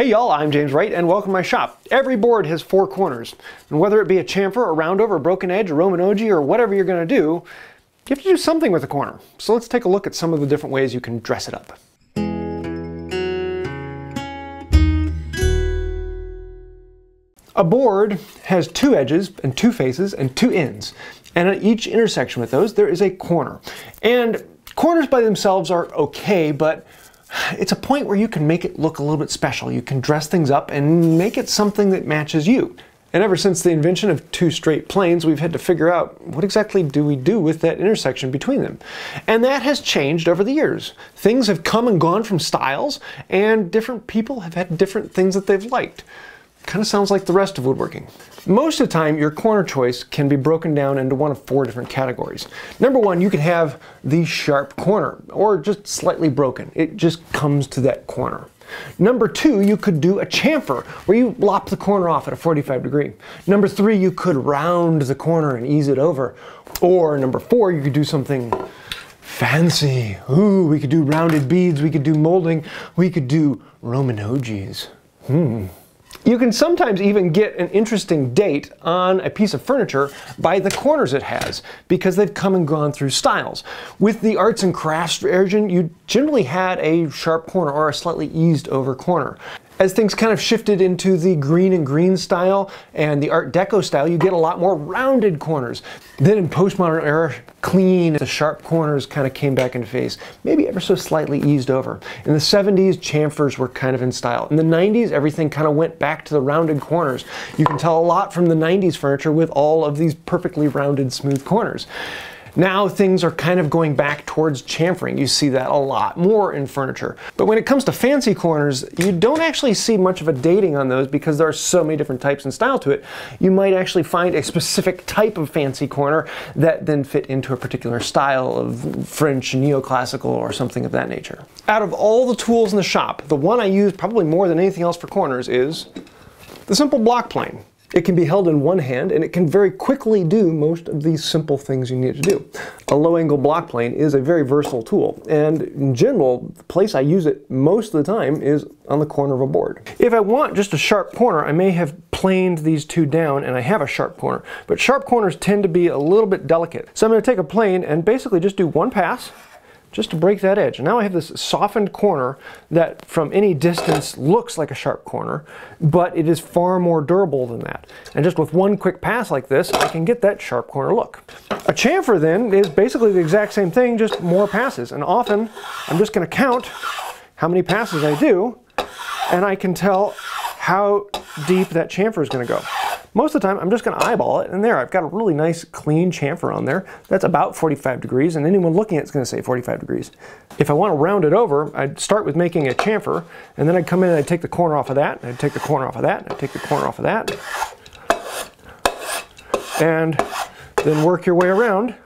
Hey y'all, I'm James Wright and welcome to my shop. Every board has four corners. And whether it be a chamfer, a roundover, a broken edge, a Roman ogee, or whatever you're gonna do, you have to do something with a corner. So let's take a look at some of the different ways you can dress it up. A board has two edges and two faces and two ends. And at each intersection with those, there is a corner. And corners by themselves are okay, but it's a point where you can make it look a little bit special. You can dress things up and make it something that matches you. And ever since the invention of two straight planes, we've had to figure out what exactly do we do with that intersection between them. And that has changed over the years. Things have come and gone from styles, and different people have had different things that they've liked. Kind of sounds like the rest of woodworking. Most of the time, your corner choice can be broken down into one of four different categories. Number one, you can have the sharp corner, or just slightly broken. It just comes to that corner. Number two, you could do a chamfer, where you lop the corner off at a 45 degree. Number three, you could round the corner and ease it over. Or number four, you could do something fancy. Ooh, we could do rounded beads, we could do molding, we could do Roman ogees. Hmm. You can sometimes even get an interesting date on a piece of furniture by the corners it has, because they've come and gone through styles. With the arts and crafts version, you generally had a sharp corner or a slightly eased over corner. As things kind of shifted into the Greene and Greene style and the Art Deco style, you get a lot more rounded corners. Then in postmodern era, clean, the sharp corners kind of came back into face, maybe ever so slightly eased over. In the 70s, chamfers were kind of in style. In the 90s, everything kind of went back to the rounded corners. You can tell a lot from the 90s furniture with all of these perfectly rounded, smooth corners. Now things are kind of going back towards chamfering. You see that a lot more in furniture. But when it comes to fancy corners, you don't actually see much of a dating on those because there are so many different types and style to it. You might actually find a specific type of fancy corner that then fit into a particular style of French neoclassical or something of that nature. Out of all the tools in the shop, the one I use probably more than anything else for corners is the simple block plane. It can be held in one hand and it can very quickly do most of these simple things you need to do. A low angle block plane is a very versatile tool and in general the place I use it most of the time is on the corner of a board. If I want just a sharp corner I may have planed these two down and I have a sharp corner but sharp corners tend to be a little bit delicate. So I'm going to take a plane and basically just do one pass just to break that edge. And now I have this softened corner that from any distance looks like a sharp corner, but it is far more durable than that. And just with one quick pass like this, I can get that sharp corner look. A chamfer then is basically the exact same thing, just more passes. And often I'm just gonna count how many passes I do, and I can tell how deep that chamfer is gonna go. Most of the time, I'm just going to eyeball it, and there, I've got a really nice clean chamfer on there. That's about 45 degrees, and anyone looking at it's going to say 45 degrees. If I want to round it over, I'd start with making a chamfer, and then I'd come in and I'd take the corner off of that, and I'd take the corner off of that, and I'd take the corner off of that, and then work your way around.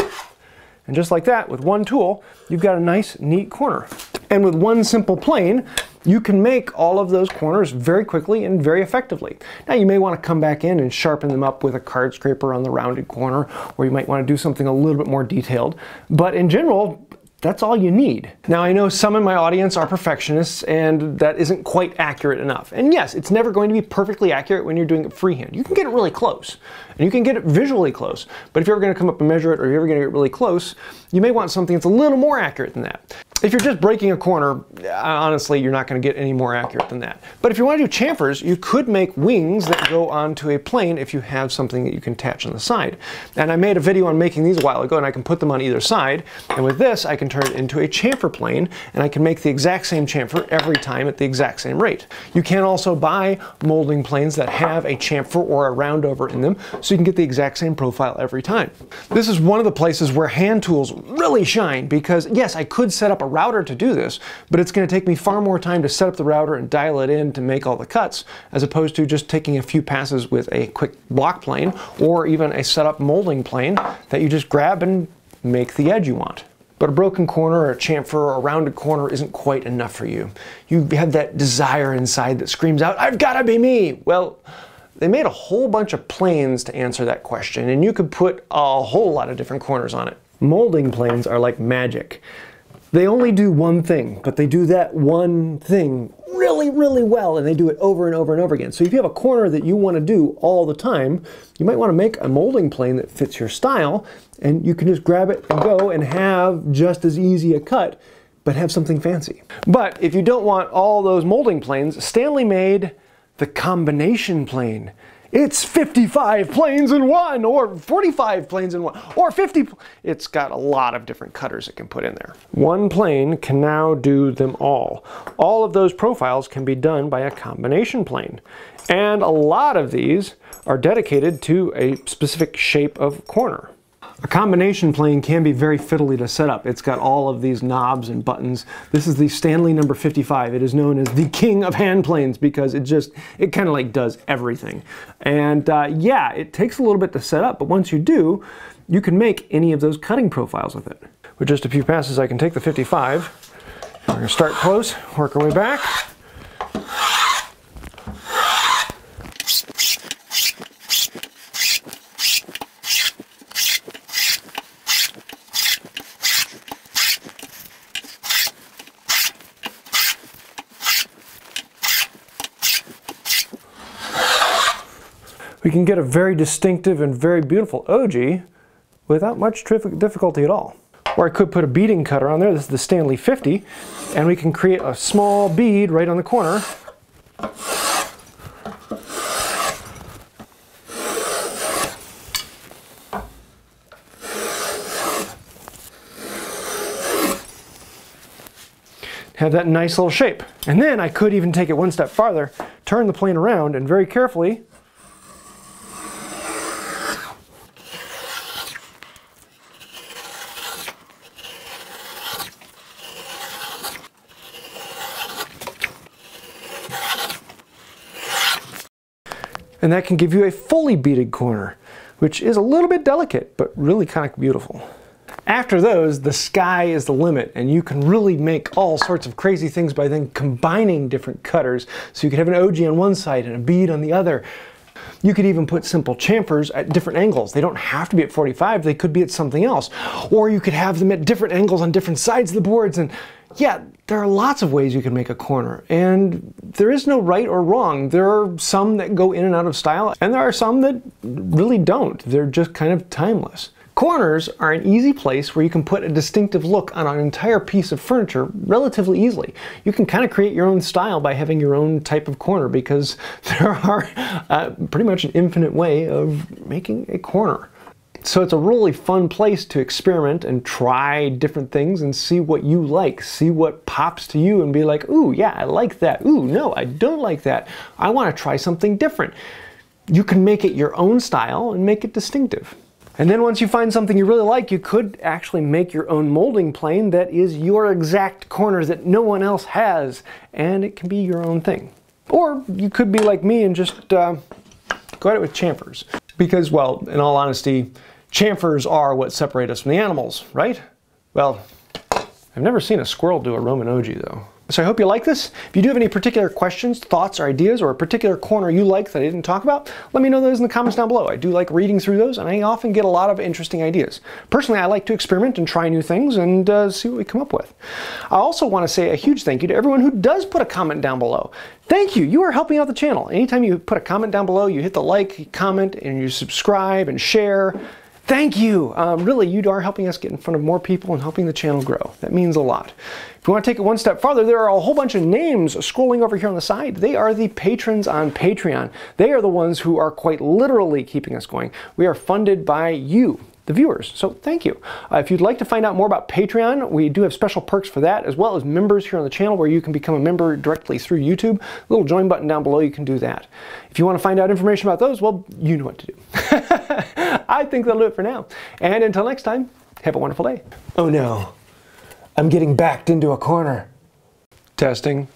And just like that, with one tool, you've got a nice, neat corner. And with one simple plane, you can make all of those corners very quickly and very effectively. Now you may want to come back in and sharpen them up with a card scraper on the rounded corner, or you might want to do something a little bit more detailed. But in general, that's all you need. Now I know some in my audience are perfectionists and that isn't quite accurate enough. And yes, it's never going to be perfectly accurate when you're doing it freehand. You can get it really close and you can get it visually close. But if you're ever gonna come up and measure it or you're ever gonna get really close, you may want something that's a little more accurate than that. If you're just breaking a corner, uh, honestly, you're not going to get any more accurate than that. But if you want to do chamfers, you could make wings that go onto a plane if you have something that you can attach on the side. And I made a video on making these a while ago, and I can put them on either side. And with this, I can turn it into a chamfer plane, and I can make the exact same chamfer every time at the exact same rate. You can also buy molding planes that have a chamfer or a roundover in them, so you can get the exact same profile every time. This is one of the places where hand tools really shine, because yes, I could set up a router to do this, but it's going to take me far more time to set up the router and dial it in to make all the cuts, as opposed to just taking a few passes with a quick block plane or even a setup molding plane that you just grab and make the edge you want. But a broken corner or a chamfer or a rounded corner isn't quite enough for you. You have that desire inside that screams out, I've got to be me! Well, they made a whole bunch of planes to answer that question, and you could put a whole lot of different corners on it. Molding planes are like magic. They only do one thing, but they do that one thing really, really well, and they do it over and over and over again. So if you have a corner that you want to do all the time, you might want to make a molding plane that fits your style, and you can just grab it and go and have just as easy a cut, but have something fancy. But if you don't want all those molding planes, Stanley made the combination plane. It's 55 planes in one, or 45 planes in one, or 50. It's got a lot of different cutters it can put in there. One plane can now do them all. All of those profiles can be done by a combination plane. And a lot of these are dedicated to a specific shape of corner. A combination plane can be very fiddly to set up. It's got all of these knobs and buttons. This is the Stanley number 55. It is known as the king of hand planes because it just, it kind of like does everything. And uh, yeah, it takes a little bit to set up, but once you do, you can make any of those cutting profiles with it. With just a few passes, I can take the 55. We're gonna start close, work our way back. We can get a very distinctive and very beautiful ogee without much difficulty at all. Or I could put a beading cutter on there, this is the Stanley 50, and we can create a small bead right on the corner. Have that nice little shape. And then I could even take it one step farther, turn the plane around, and very carefully and that can give you a fully beaded corner, which is a little bit delicate, but really kind of beautiful. After those, the sky is the limit, and you can really make all sorts of crazy things by then combining different cutters. So you could have an ogee on one side and a bead on the other. You could even put simple chamfers at different angles. They don't have to be at 45, they could be at something else. Or you could have them at different angles on different sides of the boards and yeah, there are lots of ways you can make a corner, and there is no right or wrong. There are some that go in and out of style, and there are some that really don't. They're just kind of timeless. Corners are an easy place where you can put a distinctive look on an entire piece of furniture relatively easily. You can kind of create your own style by having your own type of corner because there are uh, pretty much an infinite way of making a corner. So it's a really fun place to experiment and try different things and see what you like, see what pops to you and be like, ooh, yeah, I like that. Ooh, no, I don't like that. I want to try something different. You can make it your own style and make it distinctive. And then once you find something you really like, you could actually make your own molding plane that is your exact corner that no one else has, and it can be your own thing. Or you could be like me and just uh, go at it with chamfers. Because, well, in all honesty, chamfers are what separate us from the animals, right? Well, I've never seen a squirrel do a Roman ogee though. So I hope you like this. If you do have any particular questions, thoughts, or ideas, or a particular corner you like that I didn't talk about, let me know those in the comments down below. I do like reading through those, and I often get a lot of interesting ideas. Personally, I like to experiment and try new things and uh, see what we come up with. I also want to say a huge thank you to everyone who does put a comment down below. Thank you. You are helping out the channel. Anytime you put a comment down below, you hit the like, comment, and you subscribe and share. Thank you. Um, really, you are helping us get in front of more people and helping the channel grow. That means a lot. If you want to take it one step farther, there are a whole bunch of names scrolling over here on the side. They are the patrons on Patreon. They are the ones who are quite literally keeping us going. We are funded by you, the viewers. So thank you. Uh, if you'd like to find out more about Patreon, we do have special perks for that, as well as members here on the channel where you can become a member directly through YouTube. Little join button down below, you can do that. If you want to find out information about those, well, you know what to do. I think that'll do it for now. And until next time, have a wonderful day. Oh no, I'm getting backed into a corner. Testing.